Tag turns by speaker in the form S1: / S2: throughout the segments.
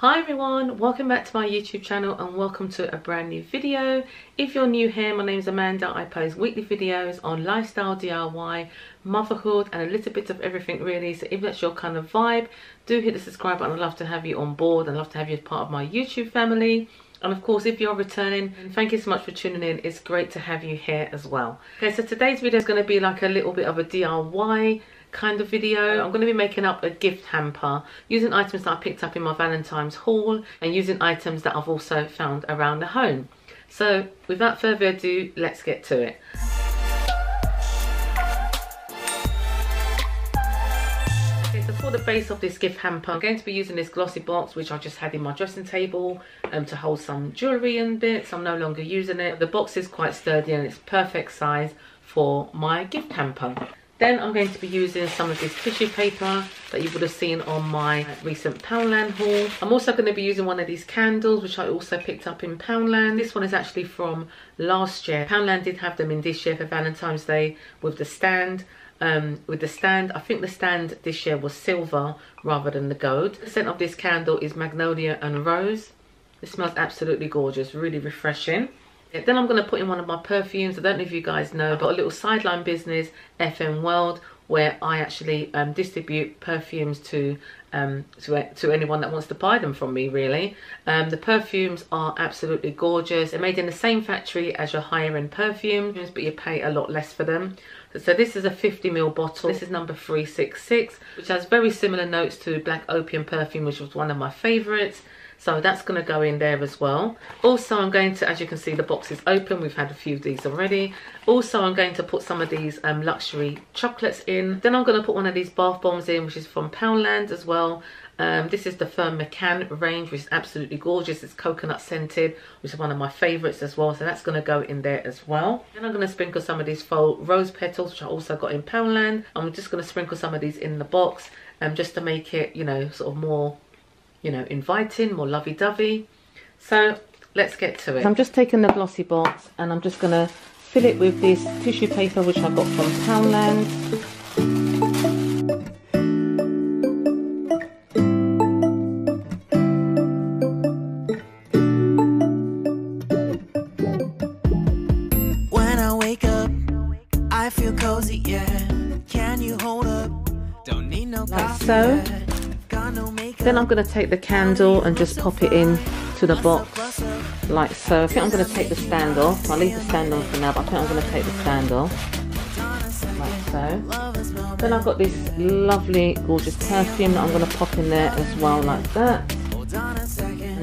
S1: Hi everyone, welcome back to my YouTube channel and welcome to a brand new video. If you're new here, my name is Amanda. I post weekly videos on lifestyle, DIY, motherhood and a little bit of everything really. So if that's your kind of vibe, do hit the subscribe button. I'd love to have you on board. I'd love to have you as part of my YouTube family. And of course, if you're returning, thank you so much for tuning in. It's great to have you here as well. Okay, so today's video is going to be like a little bit of a DIY kind of video. I'm going to be making up a gift hamper using items that I picked up in my Valentine's haul and using items that I've also found around the home. So without further ado, let's get to it. Okay, so for the base of this gift hamper, I'm going to be using this glossy box which I just had in my dressing table um, to hold some jewellery and bits. I'm no longer using it. The box is quite sturdy and it's perfect size for my gift hamper. Then I'm going to be using some of this tissue paper that you would have seen on my recent Poundland haul. I'm also going to be using one of these candles, which I also picked up in Poundland. This one is actually from last year. Poundland did have them in this year for Valentine's Day with the stand. Um, with the stand, I think the stand this year was silver rather than the gold. The scent of this candle is magnolia and rose. It smells absolutely gorgeous, really refreshing. Then I'm going to put in one of my perfumes. I don't know if you guys know, but a little sideline business, FM World, where I actually um, distribute perfumes to, um, to to anyone that wants to buy them from me. Really, um, the perfumes are absolutely gorgeous. They're made in the same factory as your higher end perfumes, but you pay a lot less for them. So this is a 50ml bottle. This is number 366, which has very similar notes to Black Opium perfume, which was one of my favourites. So that's going to go in there as well. Also, I'm going to, as you can see, the box is open. We've had a few of these already. Also, I'm going to put some of these um, luxury chocolates in. Then I'm going to put one of these bath bombs in, which is from Poundland as well. Um, this is the Ferne McCann range, which is absolutely gorgeous. It's coconut scented, which is one of my favourites as well. So that's going to go in there as well. Then I'm going to sprinkle some of these faux rose petals, which I also got in Poundland. I'm just going to sprinkle some of these in the box um, just to make it, you know, sort of more you know, inviting, more lovey-dovey. So let's get to it. I'm just taking the glossy box and I'm just going to fill it with this tissue paper which I got from Poundland.
S2: When I wake up, I feel cozy, yeah. Can you hold up? Don't need no
S1: like so. Then I'm going to take the candle and just pop it in to the box like so. I think I'm going to take the stand off. I'll leave the stand on for now, but I think I'm going to take the stand off like so. Then I've got this lovely, gorgeous perfume that I'm going to pop in there as well like that.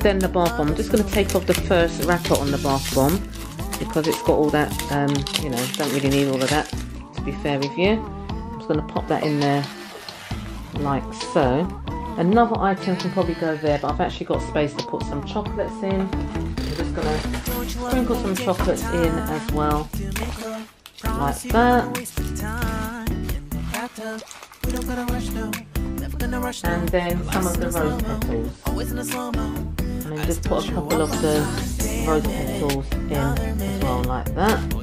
S1: Then the bath bomb. I'm just going to take off the first wrapper on the bath bomb because it's got all that, um, you know, don't really need all of that to be fair with you. I'm just going to pop that in there like so. Another item can probably go there, but I've actually got space to put some chocolates in. I'm just going to sprinkle some chocolates in as well, like that. And then some of the rose petals. And then just put a couple of the rose petals in as well, like that.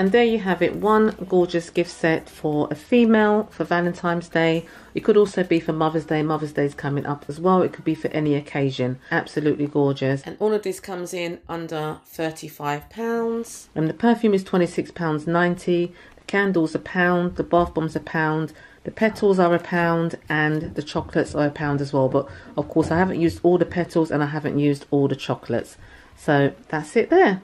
S1: And there you have it, one gorgeous gift set for a female for Valentine's Day. It could also be for Mother's Day. Mother's Day is coming up as well. It could be for any occasion. Absolutely gorgeous. And all of this comes in under £35. And the perfume is £26.90. The candles a pound. The bath bombs a pound. The petals are a pound and the chocolates are a pound as well. But of course I haven't used all the petals and I haven't used all the chocolates. So that's it there.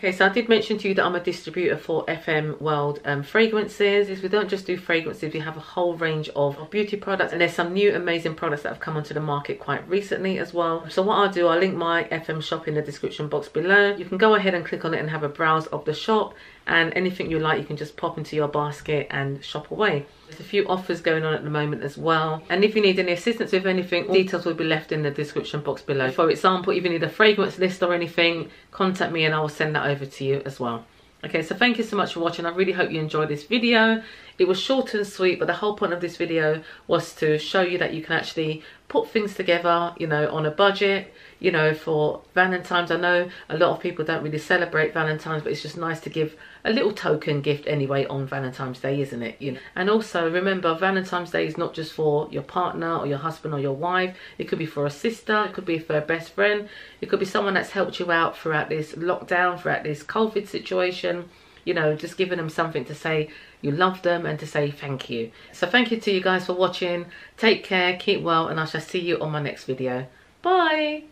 S1: Okay, so I did mention to you that I'm a distributor for FM World um, fragrances. Is we don't just do fragrances, we have a whole range of beauty products and there's some new amazing products that have come onto the market quite recently as well. So what I'll do, I'll link my FM shop in the description box below. You can go ahead and click on it and have a browse of the shop and anything you like you can just pop into your basket and shop away. There's a few offers going on at the moment as well. And if you need any assistance with anything, details will be left in the description box below. For example, if you need a fragrance list or anything, contact me and I will send that over to you as well. Okay, so thank you so much for watching. I really hope you enjoyed this video. it was short and sweet but the whole point of this video was to show you that you can actually put things together you know on a budget you know for valentine's. I know a lot of people don't really celebrate valentine's but it's just nice to give a little token gift anyway on valentine's day isn't it? You know. And also remember valentine's day is not just for your partner or your husband or your wife. It could be for a sister it could be for a best friend. It could be someone that's helped you out throughout this lockdown throughout this covid situation you know just giving them something to say you love them and to say thank you. So thank you to you guys for watching. Take care keep well and i shall see you on my next video. Bye